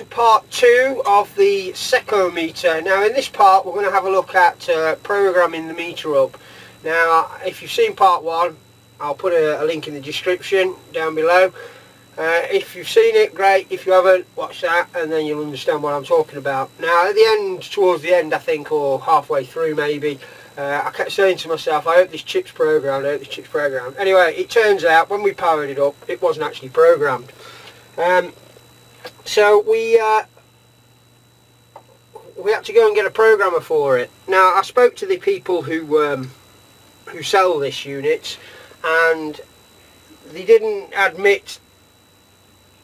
to part two of the Secohmmeter. Now in this part we're going to have a look at uh, programming the meter up. Now if you've seen part one I'll put a, a link in the description down below. Uh, if you've seen it, great. If you haven't, watch that and then you'll understand what I'm talking about. Now at the end, towards the end I think, or halfway through maybe, uh, I kept saying to myself, I hope this chip's programmed, I hope this chip's programmed. Anyway, it turns out when we powered it up, it wasn't actually programmed. Um, so we uh, we had to go and get a programmer for it. Now I spoke to the people who um, who sell this unit, and they didn't admit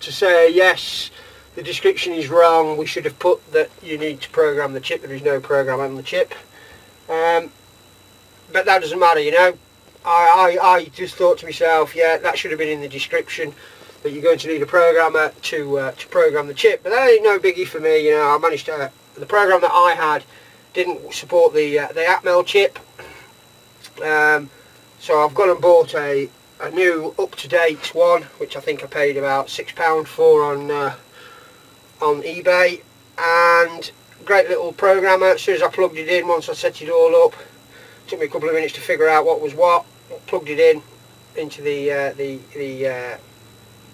to say yes. The description is wrong. We should have put that you need to program the chip. There is no program on the chip. Um, but that doesn't matter, you know. I, I, I just thought to myself, yeah, that should have been in the description you're going to need a programmer to uh, to program the chip. But that ain't no biggie for me. You know, I managed to. The program that I had didn't support the uh, the Atmel chip, um, so I've gone and bought a a new up-to-date one, which I think I paid about six pound for on uh, on eBay, and great little programmer. As soon as I plugged it in, once I set it all up, took me a couple of minutes to figure out what was what. Plugged it in into the uh, the the uh,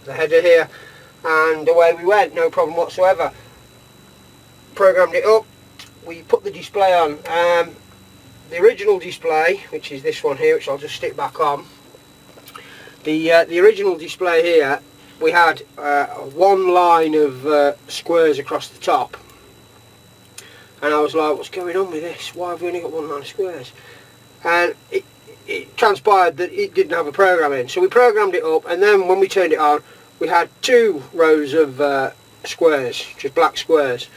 the header here. And away we went no problem whatsoever. Programmed it up. We put the display on. Um, the original display which is this one here which I'll just stick back on. The uh, the original display here we had uh, one line of uh, squares across the top. And I was like what's going on with this? Why have we only got one line of squares? And it, it transpired that it didn't have a program in. So we programmed it up and then when we turned it on we had two rows of uh, squares, just black squares.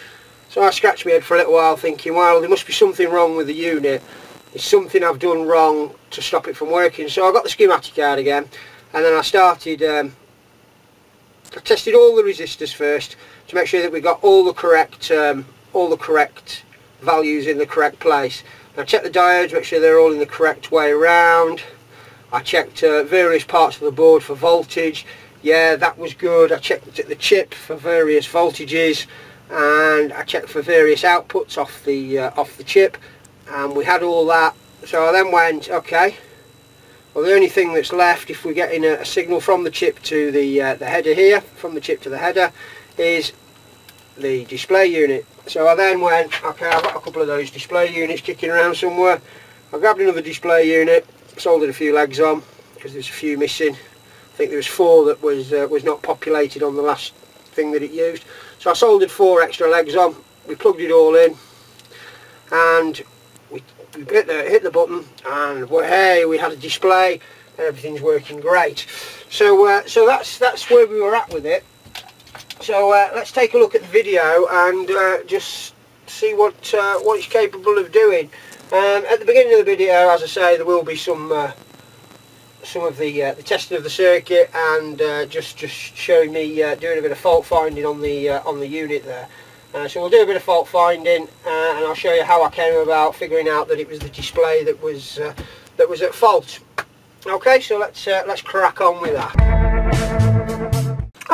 So I scratched my head for a little while thinking, well there must be something wrong with the unit. It's something I've done wrong to stop it from working. So I got the schematic out again and then I started, um, I tested all the resistors first to make sure that we got all the correct, um, all the correct values in the correct place. I checked the diodes, make sure they're all in the correct way around. I checked uh, various parts of the board for voltage. Yeah, that was good. I checked the chip for various voltages and I checked for various outputs off the uh, off the chip and we had all that. So I then went, okay, well the only thing that's left if we're getting a, a signal from the chip to the, uh, the header here, from the chip to the header, is the display unit. So I then went, okay, I've got a couple of those display units kicking around somewhere. I grabbed another display unit, soldered a few legs on, because there's a few missing. I think there was four that was uh, was not populated on the last thing that it used. So I soldered four extra legs on, we plugged it all in, and we, we hit, the, hit the button, and well, hey, we had a display, everything's working great. So uh, so that's that's where we were at with it. So uh, let's take a look at the video and uh, just see what uh, what it's capable of doing. Um, at the beginning of the video, as I say, there will be some uh, some of the uh, the testing of the circuit and uh, just just showing me doing a bit of fault finding on the on the unit there. so we'll do a bit of fault finding and I'll show you how I came about figuring out that it was the display that was that was at fault. Okay, so let's let's crack on with that.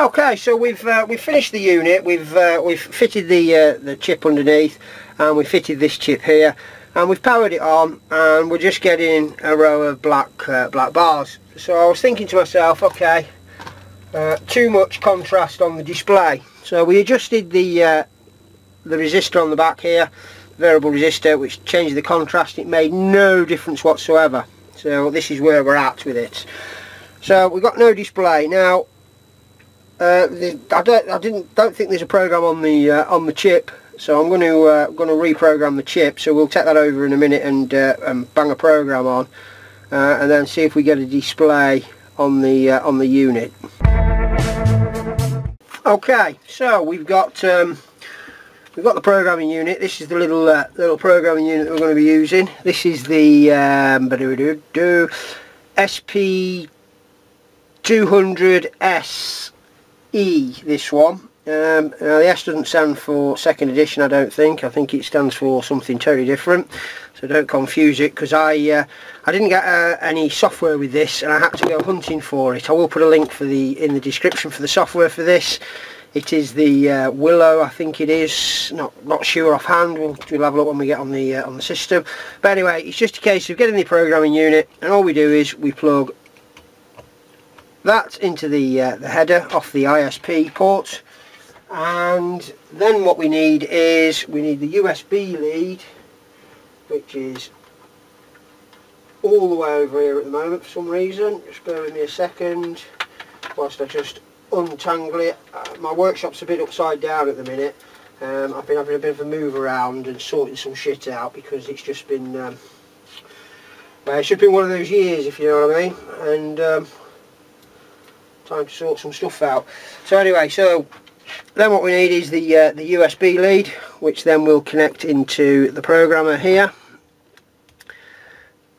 Okay, so we've uh, we've finished the unit. We've uh, we've fitted the uh, the chip underneath, and we fitted this chip here, and we've powered it on, and we're just getting a row of black uh, black bars. So I was thinking to myself, okay, uh, too much contrast on the display. So we adjusted the uh, the resistor on the back here, variable resistor, which changed the contrast. It made no difference whatsoever. So this is where we're at with it. So we've got no display now uh, I don't, I didn't, don't think there's a program on the uh, on the chip, so I'm going to uh, going to reprogram the chip. So we'll take that over in a minute and, uh, and bang a program on, uh, and then see if we get a display on the uh, on the unit. Okay, so we've got um, we've got the programming unit. This is the little little programming unit that we're going to be using. This is the um, SP 200S E this one. Um, now the S doesn't stand for second edition I don't think. I think it stands for something totally different. So don't confuse it because I uh, I didn't get uh, any software with this and I had to go hunting for it. I will put a link for the in the description for the software for this. It is the uh, Willow I think it is. Not not sure offhand. We'll, we'll have a look when we get on the uh, on the system. But anyway it's just a case of getting the programming unit and all we do is we plug that into the uh, the header off the ISP port. And then what we need is we need the USB lead which is all the way over here at the moment for some reason. Just bear with me a second whilst I just untangle it. Uh, my workshop's a bit upside down at the minute. Um, I've been having a bit of a move around and sorting some shit out because it's just been um, well, it's just been one of those years if you know what I mean. And um, time to sort some stuff out. So anyway so then what we need is the uh, the USB lead which then will connect into the programmer here.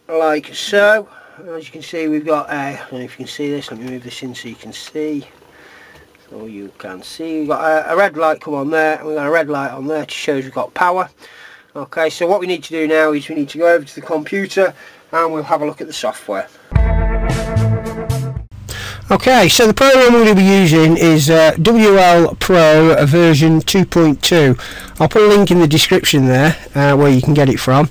Like so as you can see we've got a I don't know if you can see this let me move this in so you can see. So you can see we've got a, a red light come on there and we've got a red light on there to show we've got power. Okay so what we need to do now is we need to go over to the computer and we'll have a look at the software Okay, so the program we're going to be using is uh, WL Pro version 2.2. I'll put a link in the description there uh, where you can get it from.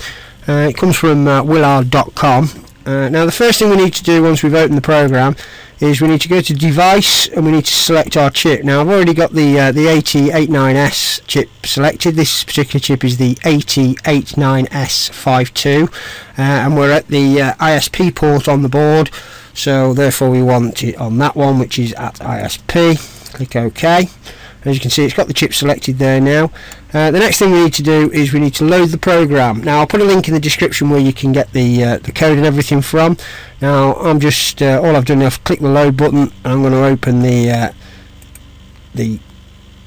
Uh, it comes from uh, willard.com. Uh, now the first thing we need to do once we've opened the program is we need to go to device and we need to select our chip. Now I've already got the uh, the AT89S chip selected. This particular chip is the AT89S52 uh, and we're at the ISP port on the board so therefore we want it on that one which is at ISP click OK. As you can see it's got the chip selected there now. Uh, the next thing we need to do is we need to load the program. Now I'll put a link in the description where you can get the uh, the code and everything from. Now I'm just uh, all I've done is I've clicked the load button. And I'm going to open the uh, the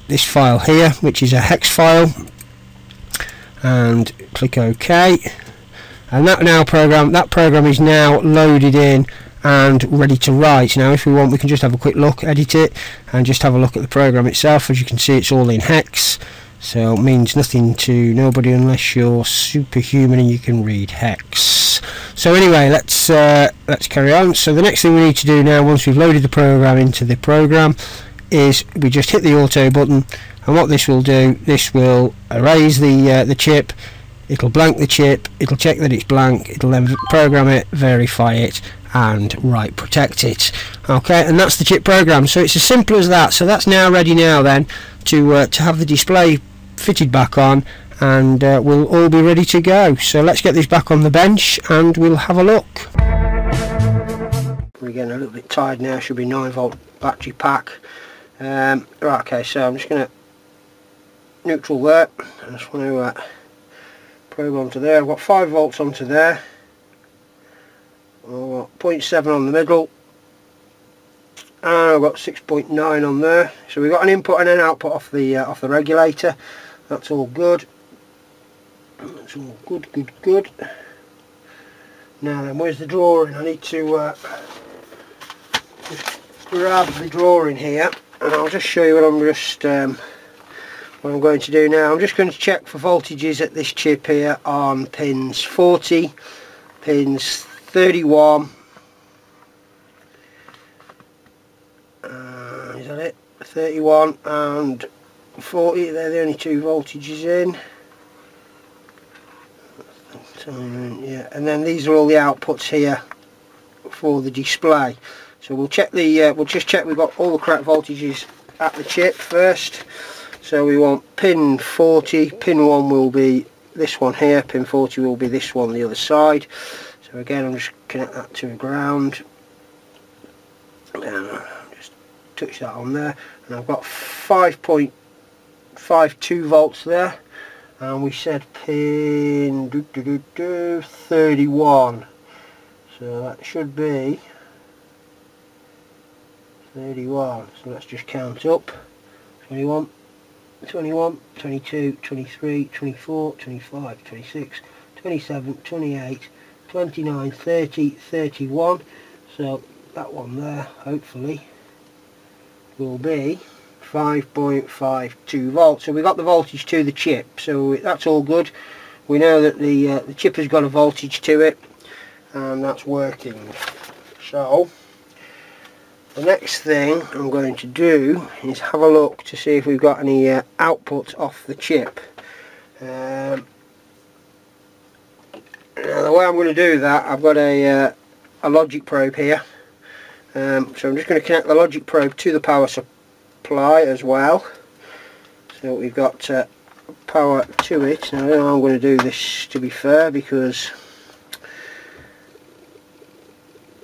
this file here which is a hex file. And click OK. And that now program that program is now loaded in and ready to write. Now if we want we can just have a quick look edit it and just have a look at the program itself. As you can see it's all in hex so it means nothing to nobody unless you're superhuman and you can read hex. So anyway let's uh, let's carry on. So the next thing we need to do now once we've loaded the program into the program is we just hit the auto button and what this will do this will erase the uh, the chip. It'll blank the chip. It'll check that it's blank. It'll then program it verify it and write protect it. Okay and that's the chip program. So it's as simple as that. So that's now ready now then to uh, to have the display fitted back on and uh, we'll all be ready to go. So let's get this back on the bench and we'll have a look. We're getting a little bit tired now. Should be 9 volt battery pack. Um, right okay so I'm just going to neutral there I just want to uh, probe onto there. I've got 5 volts onto there 0.7 on the middle. And I've got 6.9 on there. So we've got an input and an output off the uh, off the regulator. That's all good. That's all good good good. Now then where's the drawing? I need to uh, grab the drawing here and I'll just show you what I'm just um, what I'm going to do now. I'm just going to check for voltages at this chip here on pins 40 pins 31 uh, is that it 31 and 40 they're the only two voltages in. Yeah and then these are all the outputs here for the display. So we'll check the uh, we'll just check we've got all the correct voltages at the chip first. So we want pin 40 pin 1 will be this one here pin 40 will be this one the other side. So again I'm just connect that to the ground. And just touch that on there and I've got 5.52 volts there. And we said pin doo -doo -doo 31 so that should be 31 so let's just count up. 21 21 22 23 24 25 26 27 28 29 30 31 so that one there hopefully will be 5.52 volts. So we got the voltage to the chip so that's all good. We know that the uh, the chip has got a voltage to it and that's working. So the next thing I'm going to do is have a look to see if we've got any uh, output off the chip. Um, now the way I'm going to do that I've got a, uh, a logic probe here um, so I'm just going to connect the logic probe to the power supply as well. So we've got uh, power to it. Now I'm going to do this to be fair because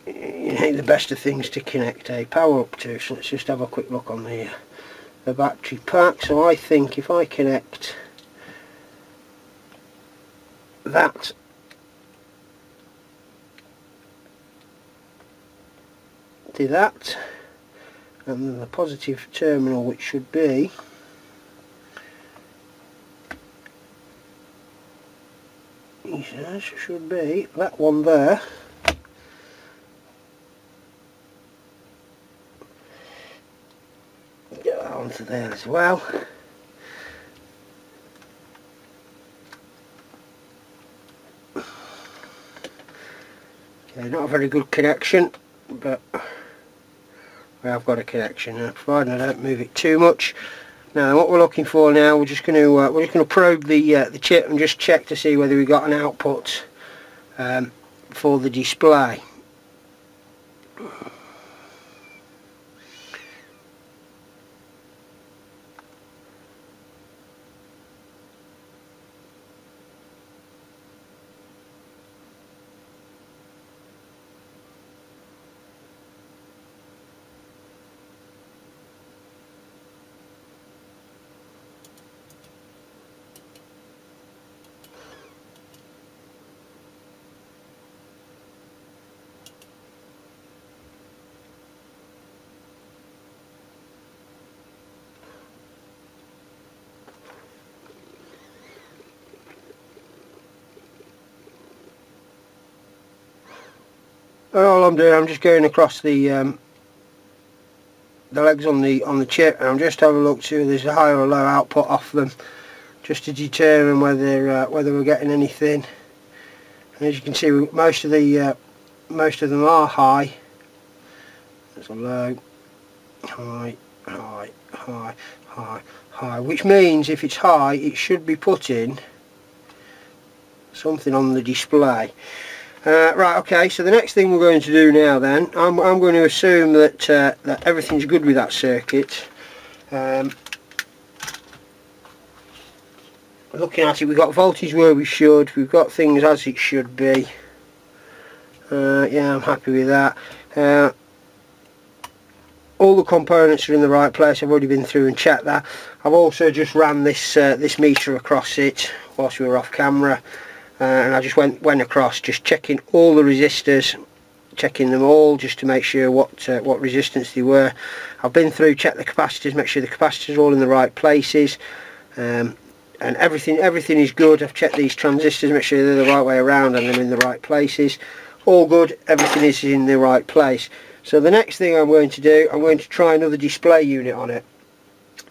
you need the best of things to connect a power up to. So let's just have a quick look on the, the battery pack. So I think if I connect that to that. And the positive terminal which should be says should be that one there. Get that onto there as well. Okay not a very good connection but I've got a connection. Now providing I don't move it too much. Now what we're looking for now we're just going to uh, we're just going to probe the uh, the chip and just check to see whether we've got an output um, for the display all I'm doing I'm just going across the um, the legs on the on the chip and I'm just having a look to see if there's a high or low output off them just to determine whether uh, whether we're getting anything. And as you can see most of the uh, most of them are high. There's a low high high high high high which means if it's high it should be putting something on the display uh, right, okay, so the next thing we're going to do now then, I'm, I'm going to assume that, uh, that everything's good with that circuit. Um, looking at it, we've got voltage where we should, we've got things as it should be. Uh, yeah, I'm happy with that. Uh, all the components are in the right place, I've already been through and checked that. I've also just ran this, uh, this meter across it whilst we were off camera uh, and I just went went across just checking all the resistors checking them all just to make sure what uh, what resistance they were. I've been through check the capacitors make sure the capacitors are all in the right places. Um, and everything everything is good. I've checked these transistors make sure they're the right way around and they're in the right places. All good everything is in the right place. So the next thing I'm going to do I'm going to try another display unit on it.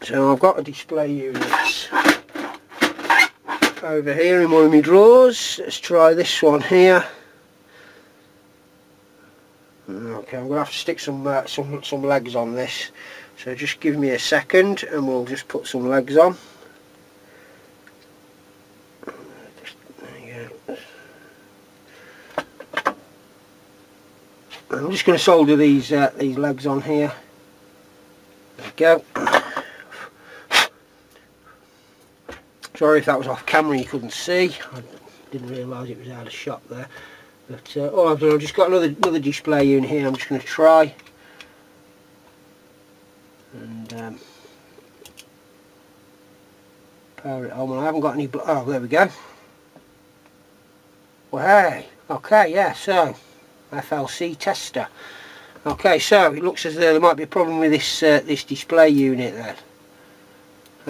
So I've got a display unit over here in one of my drawers. Let's try this one here. Okay I'm gonna have to stick some uh, some some legs on this. So just give me a second and we'll just put some legs on. I'm just going to solder these uh, these legs on here. There we go Sorry if that was off camera you couldn't see. I didn't realise it was out of shot there. But uh, all I've done, I've just got another another display unit here. I'm just going to try. And um, power it on. I haven't got any. Oh, there we go. Well, hey. Okay, yeah. So FLC tester. Okay, so it looks as though there might be a problem with this uh, this display unit there.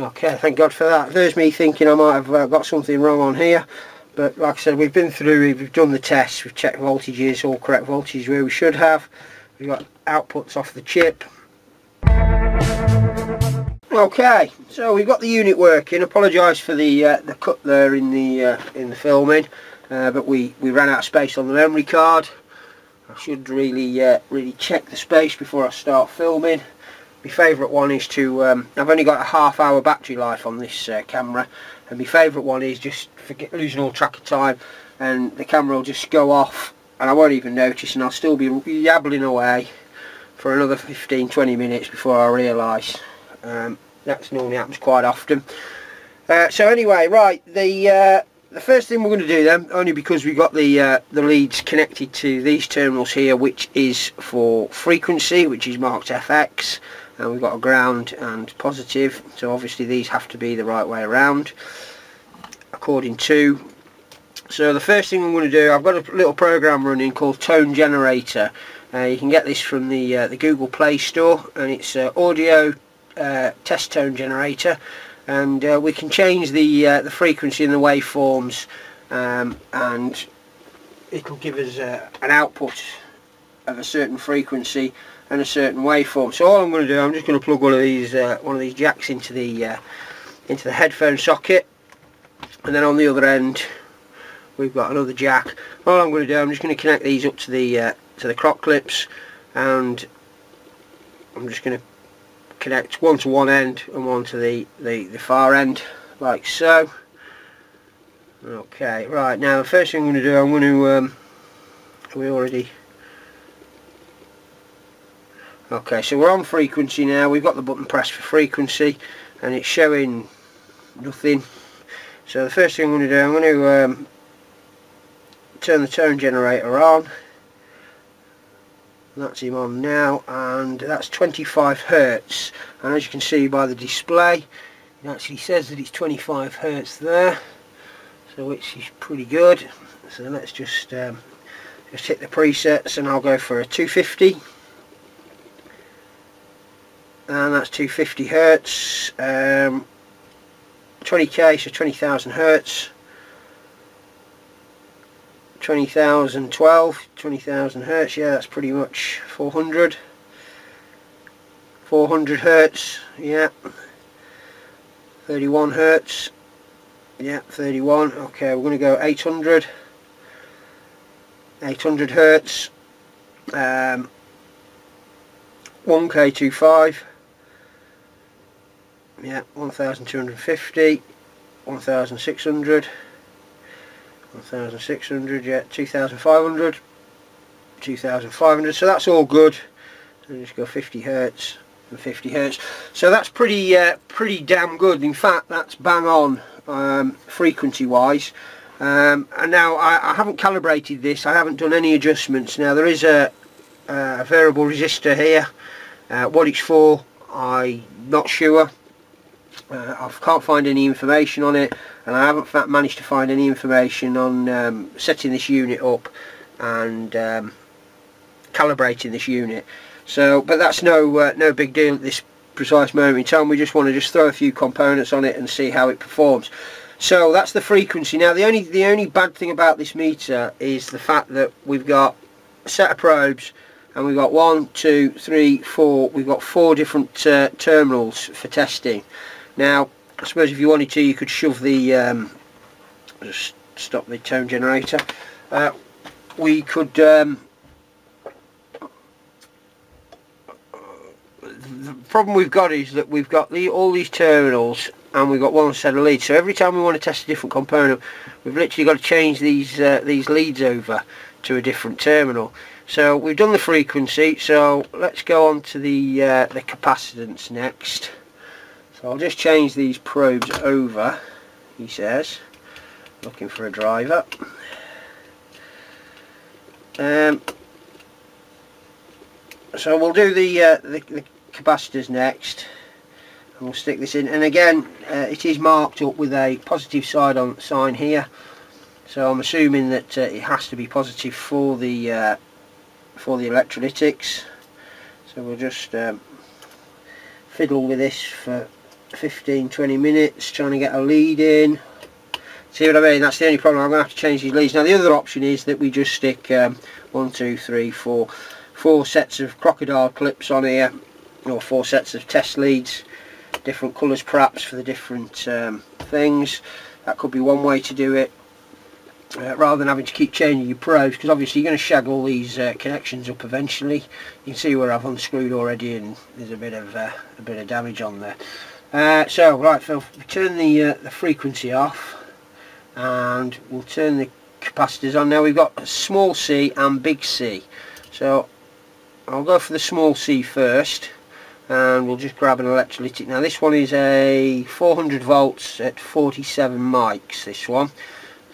Okay, thank God for that. There's me thinking I might have uh, got something wrong on here. But like I said, we've been through, we've done the tests, we've checked voltages, all correct voltages where we should have. We've got outputs off the chip. Okay, so we've got the unit working. Apologise for the uh, the cut there in the uh, in the filming, uh, but we we ran out of space on the memory card. I should really uh, really check the space before I start filming my favourite one is to um, I've only got a half hour battery life on this uh, camera and my favourite one is just forget losing all track of time and the camera will just go off and I won't even notice and I'll still be yabbling away for another 15-20 minutes before I realise. Um, that's normally happens quite often. Uh, so anyway right the uh, the first thing we're going to do then only because we've got the uh, the leads connected to these terminals here which is for frequency which is marked FX and we've got a ground and positive so obviously these have to be the right way around according to. So the first thing I'm going to do I've got a little program running called tone generator. Uh, you can get this from the uh, the Google Play Store and it's uh, audio uh, test tone generator. And uh, we can change the uh, the frequency and the waveforms um, and it'll give us an output of a certain frequency and a certain waveform. So all I'm going to do, I'm just going to plug one of these uh, one of these jacks into the uh, into the headphone socket, and then on the other end we've got another jack. All I'm going to do, I'm just going to connect these up to the uh, to the croc clips, and I'm just going to connect one to one end and one to the the, the far end, like so. Okay, right now the first thing I'm going to do, I'm going to um, we already okay so we're on frequency now. We've got the button pressed for frequency and it's showing nothing. So the first thing I'm going to do I'm going to um, turn the tone generator on. That's him on now and that's 25 Hertz. And as you can see by the display it actually says that it's 25 Hertz there so which is pretty good. So let's just um, just hit the presets and I'll go for a 250 and that's 250 hertz um, 20k so 20,000 hertz. 20,012 20,000 hertz yeah that's pretty much 400 400 hertz yeah. 31 hertz yeah 31 okay we're going to go 800 800 hertz um, 1k25 yeah 1250 1600 1600 yeah 2500 2500 so that's all good. So just go 50 hertz and 50 hertz. So that's pretty uh, pretty damn good. In fact that's bang on um, frequency wise um, and now I, I, haven't calibrated this. I haven't done any adjustments. Now there is a, a variable resistor here. Uh, what it's for I'm not sure uh, I can't find any information on it and I haven't managed to find any information on um, setting this unit up and um, calibrating this unit. So but that's no uh, no big deal at this precise moment in time. We just want to just throw a few components on it and see how it performs. So that's the frequency. Now the only the only bad thing about this meter is the fact that we've got a set of probes and we've got one two three four we've got four different uh, terminals for testing now, I suppose if you wanted to, you could shove the, um, just stop the tone generator. Uh, we could, um, the problem we've got is that we've got the, all these terminals and we've got one set of leads. So every time we want to test a different component, we've literally got to change these uh, these leads over to a different terminal. So we've done the frequency. So let's go on to the uh, the capacitance next. So I'll just change these probes over, he says, looking for a driver. Um, so we'll do the, uh, the, the, capacitors next. And we'll stick this in. And again uh, it is marked up with a positive side on sign here. So I'm assuming that uh, it has to be positive for the uh, for the electrolytics. So we'll just um, fiddle with this for 15-20 minutes trying to get a lead in. See what I mean? That's the only problem. I'm to have to change these leads. Now the other option is that we just stick um, one two three four four sets of crocodile clips on here or four sets of test leads different colours perhaps for the different um, things. That could be one way to do it uh, rather than having to keep changing your probes because obviously you're going to shag all these uh, connections up eventually. You can see where I've unscrewed already and there's a bit of uh, a bit of damage on there uh, so right Phil we turn the, uh, the frequency off and we'll turn the capacitors on. Now we've got small C and big C. So I'll go for the small C first and we'll just grab an electrolytic. Now this one is a 400 volts at 47 mics this one.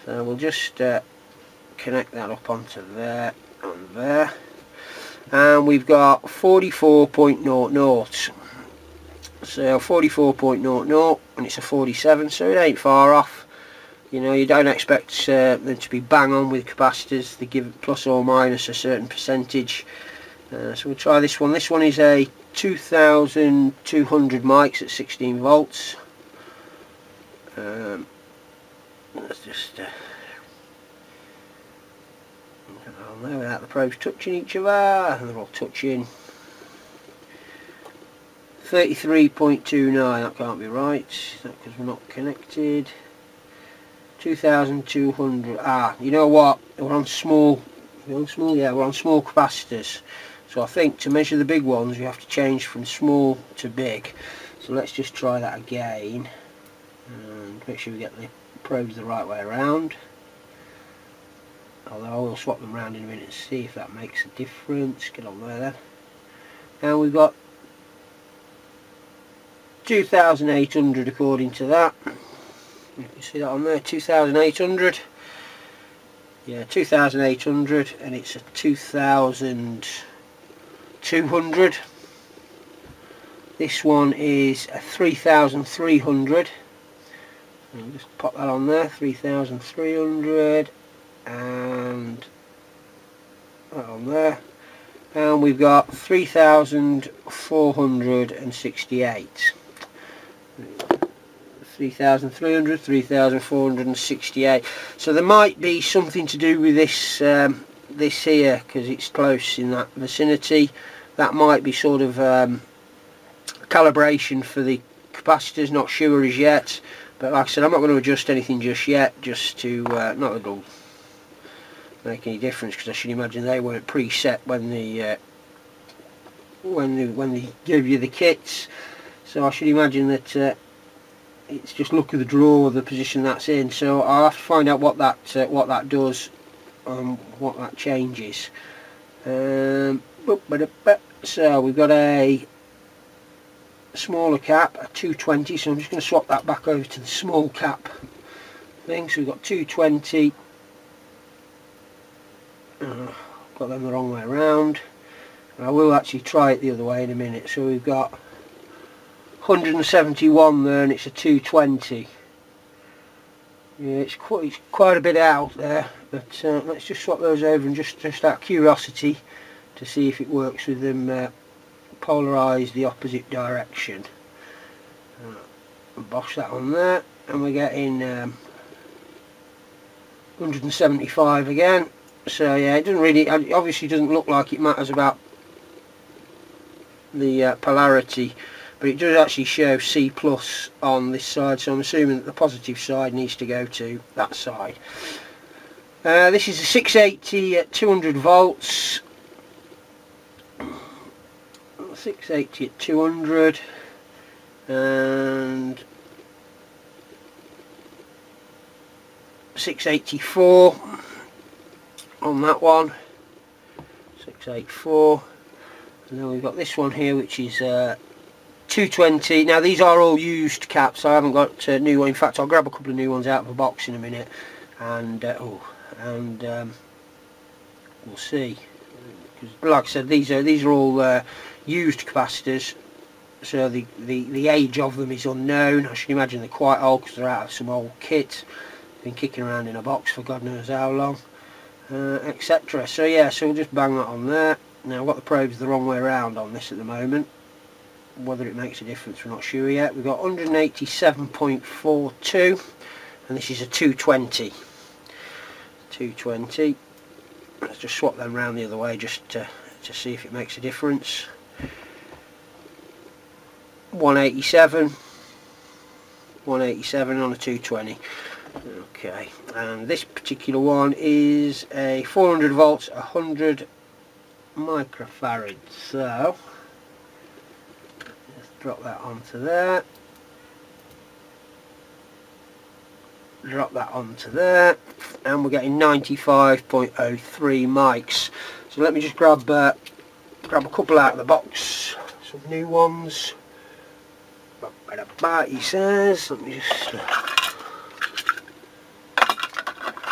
So we'll just uh, connect that up onto there and there. And we've got 44.00 so 44.00 and it's a 47 so it ain't far off. You know you don't expect uh, them to be bang on with capacitors. They give plus or minus a certain percentage. Uh, so we'll try this one. This one is a 2200 mics at 16 volts. Um, let's just uh, there without the probes touching each other. And they're all touching 33.29 that can't be right. Because we're not connected? 2200 ah you know what? We're on small we're on small yeah we're on small capacitors. So I think to measure the big ones you have to change from small to big. So let's just try that again and make sure we get the probes the right way around. Although I will swap them around in a minute and see if that makes a difference. Get on there then. And we've got 2800 according to that. You can see that on there 2800 yeah 2800 and it's a 2200 this one is a 3300 I'll just pop that on there 3300 and that on there. And we've got 3468 3300 3468 so there might be something to do with this um, this here because it's close in that vicinity. That might be sort of um, calibration for the capacitors not sure as yet. But like I said I'm not going to adjust anything just yet just to uh, not that it'll make any difference because I should imagine they weren't preset when the uh, when the, when they give you the kits. So I should imagine that uh, it's just look at the draw the position that's in. So I'll have to find out what that uh, what that does and what that changes. Um, so we've got a smaller cap a 220 so I'm just going to swap that back over to the small cap thing. So we've got 220 uh, got them the wrong way around. I will actually try it the other way in a minute. So we've got 171 there and it's a 220 yeah it's quite, it's quite a bit out there but uh, let's just swap those over and just, just out curiosity to see if it works with them uh, polarised the opposite direction. Uh, bosh that on there and we're getting um, 175 again. So yeah it doesn't really it obviously doesn't look like it matters about the uh, polarity but it does actually show C plus on this side so I'm assuming that the positive side needs to go to that side. Uh, this is a 680 at 200 volts. 680 at 200 and 684 on that one. 684 and then we've got this one here which is uh, 220 now these are all used caps I haven't got uh, new one. In fact I'll grab a couple of new ones out of a box in a minute. And uh, oh and um, we'll see. Like I said these are these are all uh, used capacitors so the, the the age of them is unknown. I should imagine they're quite old because they're out of some old kit. Been kicking around in a box for God knows how long uh, etc so yeah so we'll just bang that on there. Now I've got the probes the wrong way around on this at the moment whether it makes a difference we're not. Sure yet we've got 187.42 and this is a 220 220 let's just swap them around the other way just to, to see if it makes a difference. 187 187 on a 220 okay and this particular one is a 400 volts 100 microfarads. So drop that onto there. Drop that onto there. And we're getting 95.03 mics. So let me just grab uh, grab a couple out of the box. Some new ones. He says. Let me just uh,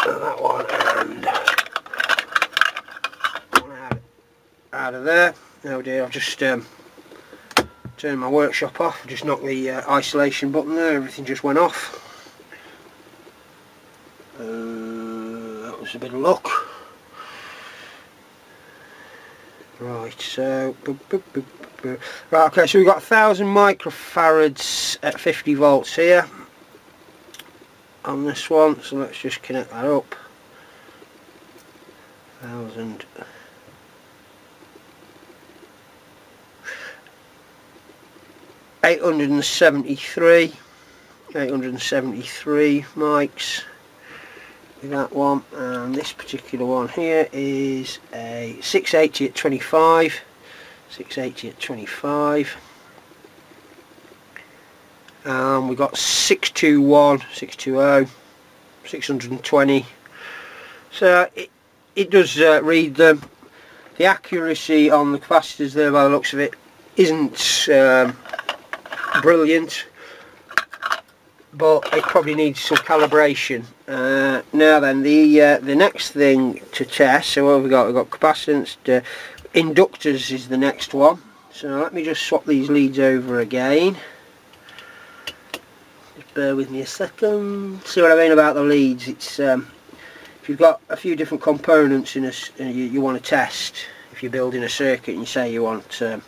that one and one out, out of there. Oh dear I've just um, turned my workshop off just knocked the uh, isolation button there everything just went off Uh, that was a bit of luck. Right, so right, okay, so we've got a thousand microfarads at 50 volts here on this one. So let's just connect that up. Thousand. Eight hundred and seventy-three, eight hundred and seventy-three mics that one. And this particular one here is a 680 at 25 680 at 25 and we've got 621 620 620 so it, it does uh, read them. The accuracy on the capacitors there by the looks of it isn't um, brilliant but it probably needs some calibration. Uh, now then, the uh, the next thing to test, so what have we got? We've got capacitance, uh, inductors is the next one. So let me just swap these leads over again. Just bear with me a second. See what I mean about the leads? It's um, if you've got a few different components in a, you, you want to test. If you're building a circuit and you say you want, um,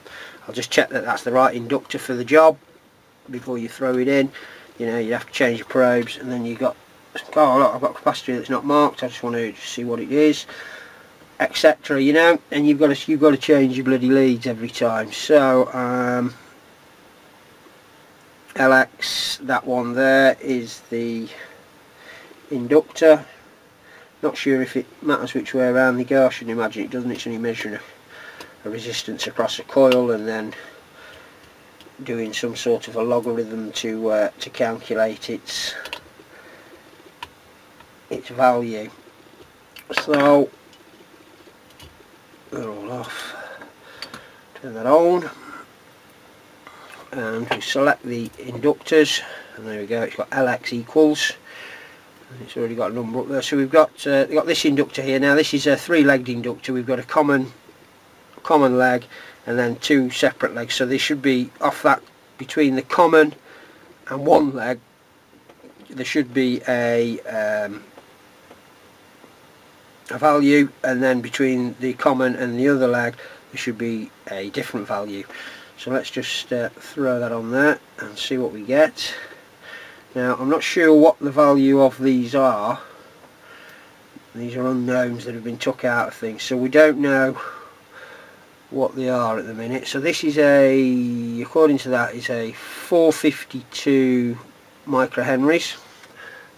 I'll just check that that's the right inductor for the job before you throw it in. You know you have to change your probes and then you got oh look I've got capacitor that's not marked. I just want to see what it is etc you know? And you've got to you've got to change your bloody leads every time. So um, LX that one there is the inductor. Not sure if it matters which way around they go I should imagine it doesn't. It's only measuring a, a resistance across a coil and then doing some sort of a logarithm to uh, to calculate its its value. So they're all off. Turn that on. And we select the inductors. And there we go it's got LX equals. And it's already got a number up there. So we've got uh, got this inductor here. Now this is a three-legged inductor. We've got a common common leg and then two separate legs. So they should be off that between the common and one leg. There should be a um, a value and then between the common and the other leg there should be a different value. So let's just uh, throw that on there and see what we get. Now I'm not sure what the value of these are. These are unknowns that have been took out of things. So we don't know what they are at the minute. So this is a according to that is a 452 microhenries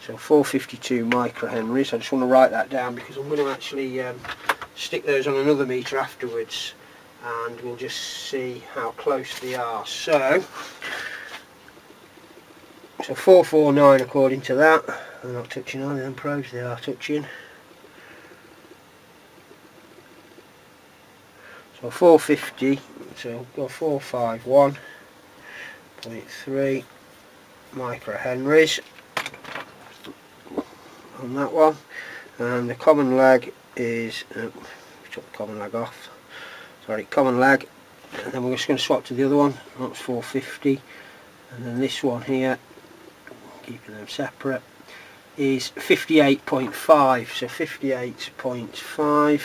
so 452 microhenries I just want to write that down because I'm going to actually um, stick those on another meter afterwards and we'll just see how close they are. So so 449 according to that. They're not touching on them probes they are touching So 450, so go 451.3 microhenries on that one. And the common leg is, uh, took the common leg off, sorry, common leg. And then we're just going to swap to the other one, that's 450. And then this one here, keeping them separate, is 58.5, so 58.5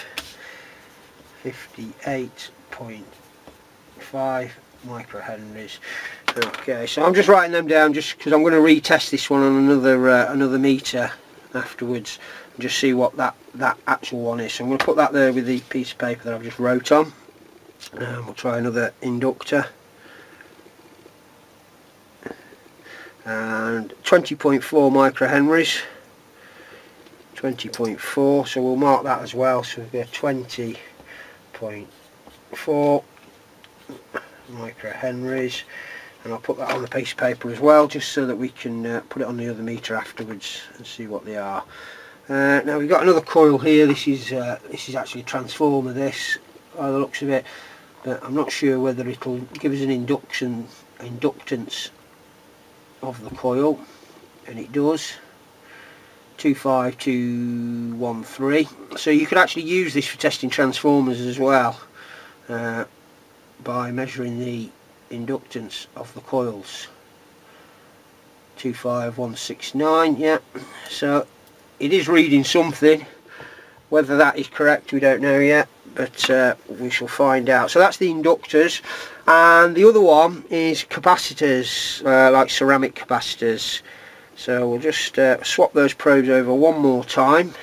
58.5 microhenries. Okay so I'm just writing them down just because I'm going to retest this one on another uh, another meter afterwards and just see what that that actual one is. So I'm going to put that there with the piece of paper that I've just wrote on. And we'll try another inductor. And 20.4 microhenries. 20.4 so we'll mark that as well. So we've got 20.4 microhenries and I'll put that on the piece of paper as well just so that we can uh, put it on the other meter afterwards and see what they are. Uh, now we've got another coil here. This is uh, this is actually a transformer this by the looks of it. But I'm not sure whether it'll give us an induction inductance of the coil and it does 25213 so you could actually use this for testing transformers as well uh, by measuring the inductance of the coils. 25169 yeah. So it is reading something. Whether that is correct we don't know yet but uh, we shall find out. So that's the inductors. And the other one is capacitors uh, like ceramic capacitors so we'll just uh, swap those probes over one more time.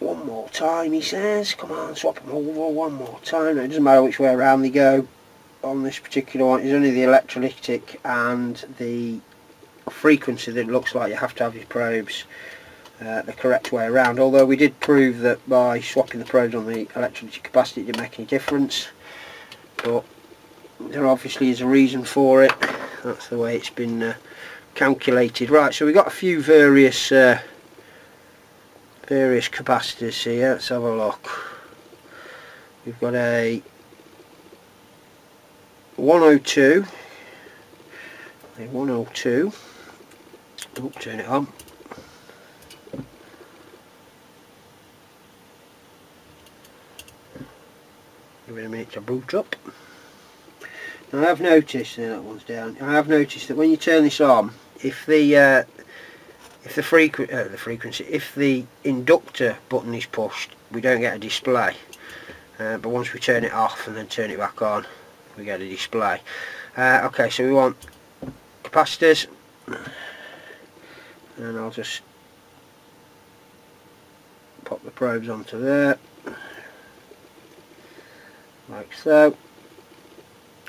One more time he says, come on swap them over one more time. It doesn't matter which way around they go on this particular one. It's only the electrolytic and the frequency that looks like you have to have your probes uh, the correct way around. Although we did prove that by swapping the probes on the electrolytic capacitor it didn't make any difference. But there obviously is a reason for it. That's the way it's been uh, calculated. Right so we've got a few various uh, various capacitors here. Let's have a look. We've got a 102 a 102 oh, turn it on. Give it a minute to boot up now I've noticed, that one's down, I have noticed that when you turn this on, if the uh, if the, uh, the frequency, if the inductor button is pushed, we don't get a display. Uh, but once we turn it off and then turn it back on, we get a display. Uh, okay, so we want capacitors, and I'll just pop the probes onto there, like so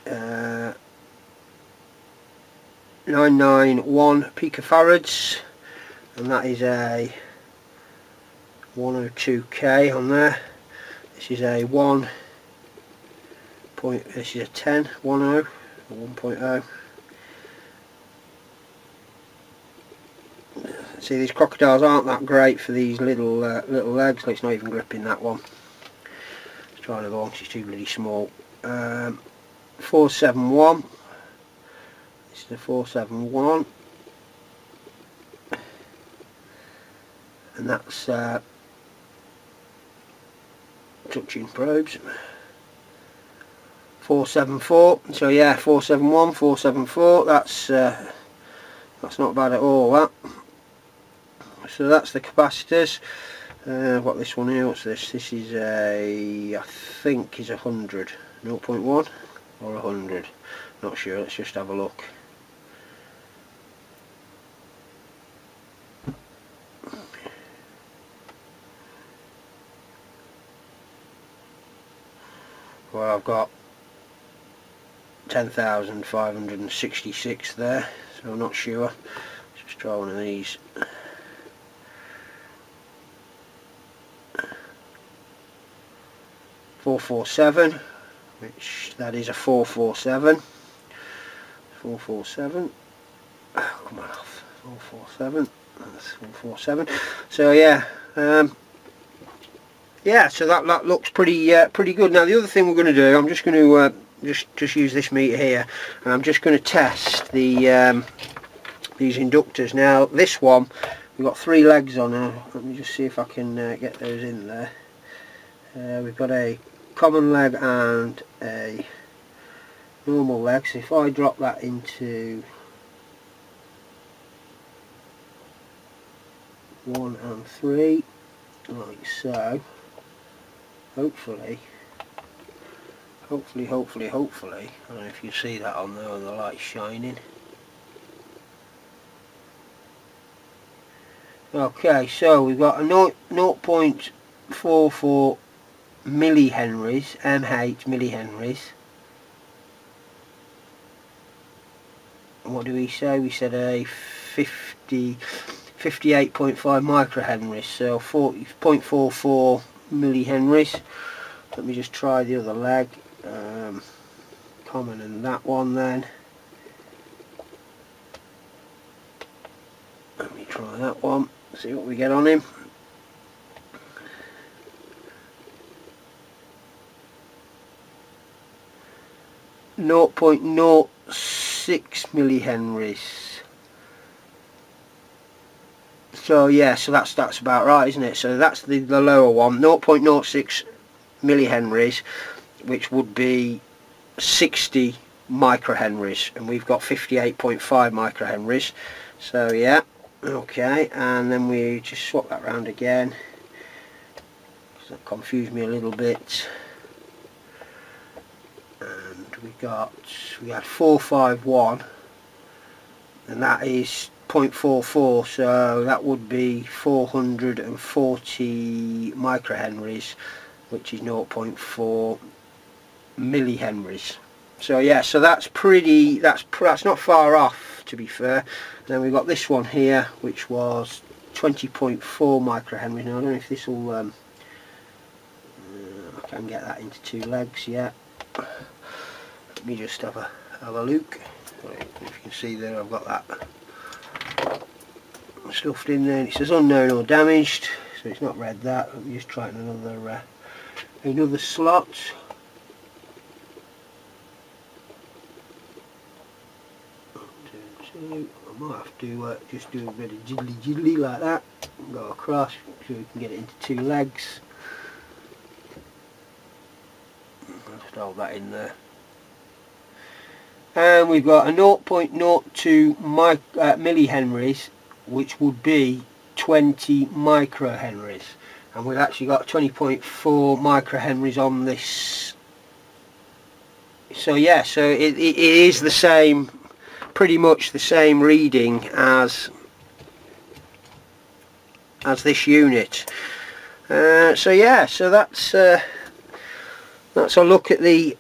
uh, 991 picofarads and that is a 102k on there. This is a 1 point this is a 10 10 1.0 see these crocodiles aren't that great for these little uh, little legs it's not even gripping that one. Let's try another one it's too really small. Um, 471 this is the 471 and that's uh, touching probes. 474 so yeah 471 474 that's uh, that's not bad at all that. So that's the capacitors. Uh, what this one here what's this? This is a I think is a hundred 0.1 or a hundred. Not sure let's just have a look. Well I've got 10,566 there so I'm not sure. Let's just try one of these. Four four seven which that is a 447 447 oh, come on off. 447 that's 447 so yeah um, yeah so that, that looks pretty uh, pretty good. Now the other thing we're going to do I'm just going to uh, just just use this meter here and I'm just going to test the um, these inductors. Now this one we've got three legs on now let me just see if I can uh, get those in there. Uh, we've got a common leg and a normal leg so if I drop that into one and three like so hopefully hopefully hopefully hopefully I don't know if you see that on there the light's shining. Okay so we've got a 0.44 millihenries, MH millihenries. what do we say? We said a 50 58.5 microhenries so 40.44 millihenries let me just try the other leg. Um, common and that one then. Let me try that one see what we get on him Zero point zero six millihenries. So yeah so that's that's about right isn't it? So that's the, the lower one 0.06 millihenries which would be 60 microhenries and we've got 58.5 microhenries. So yeah okay and then we just swap that round again. That confused me a little bit we got we had 451 and that is 0.44 so that would be 440 microhenries which is 0.4 millihenries. So yeah so that's pretty that's that's not far off to be fair. Then we've got this one here which was 20.4 microhenries. Now I don't know if this will um, uh, I can get that into two legs yeah let me just have a have a look. If you can see there I've got that stuffed in there. It says unknown or damaged so it's not read that. Let me just try another uh, another slot. I might have to uh, just do a bit of jiddly jiddly like that. Go across so we can get it into two legs. Just hold that in there and we've got a 0.02 mic uh, millihenries which would be 20 microhenries. And we've actually got 20.4 microhenries on this. So yeah so it, it is the same pretty much the same reading as as this unit. Uh, so yeah so that's uh, that's a look at the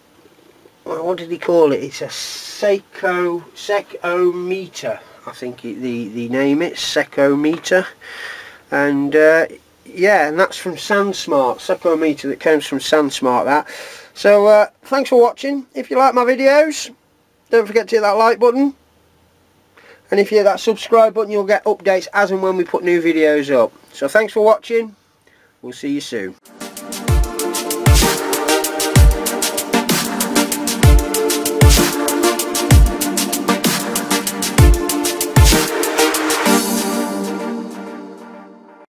what did he call it? It's a seco Secohmmeter I think it, the the name it Secohmmeter. And uh, yeah and that's from SainSmart Secohmmeter that comes from SainSmart that. So uh, thanks for watching. If you like my videos don't forget to hit that like button. And if you hit that subscribe button you'll get updates as and when we put new videos up. So thanks for watching. We'll see you soon